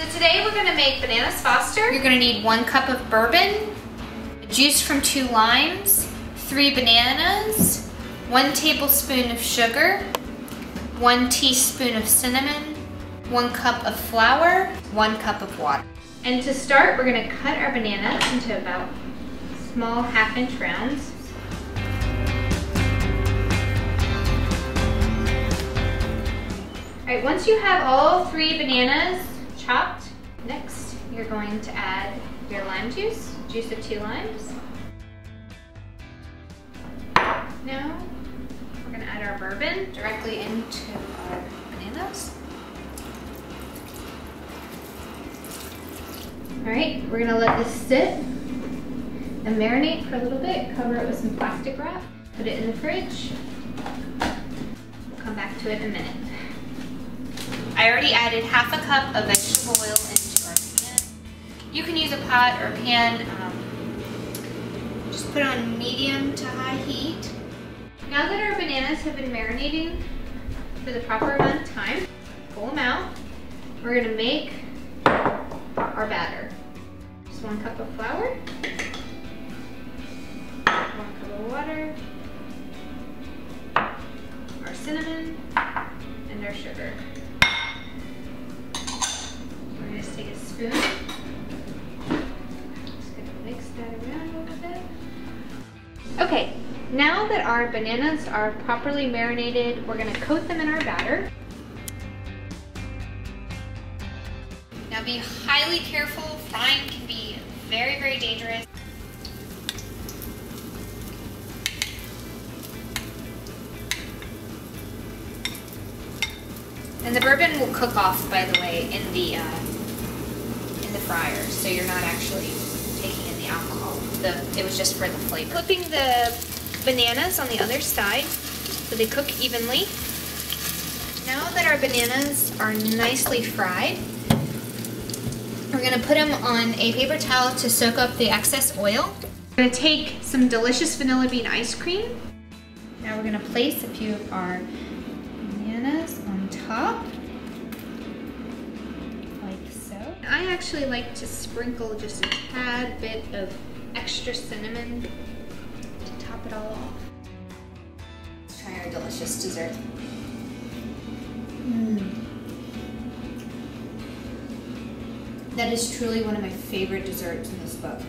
So today we're gonna make bananas Foster. You're gonna need one cup of bourbon, juice from two limes, three bananas, one tablespoon of sugar, one teaspoon of cinnamon, one cup of flour, one cup of water. And to start, we're gonna cut our bananas into about small half inch rounds. All right, once you have all three bananas chopped, going to add your lime juice, juice of two limes. Now, we're gonna add our bourbon directly into our bananas. All right, we're gonna let this sit and marinate for a little bit. Cover it with some plastic wrap. Put it in the fridge. We'll come back to it in a minute. I already added half a cup of vegetable oil. You can use a pot or a pan. Um, just put on medium to high heat. Now that our bananas have been marinating for the proper amount of time, pull them out. We're gonna make our batter. Just one cup of flour, one cup of water, our cinnamon, and our sugar. We're gonna take a spoon. Okay, now that our bananas are properly marinated, we're gonna coat them in our batter. Now be highly careful, frying can be very, very dangerous. And the bourbon will cook off, by the way, in the uh, in the fryer, so you're not actually taking in the alcohol. The, it was just for the flavor. Flipping the bananas on the other side so they cook evenly. Now that our bananas are nicely fried, we're gonna put them on a paper towel to soak up the excess oil. We're gonna take some delicious vanilla bean ice cream. Now we're gonna place a few of our bananas on top. Like so. I actually like to sprinkle just a tad bit of extra cinnamon to top it all off. Let's try our delicious dessert. Mm. That is truly one of my favorite desserts in this book.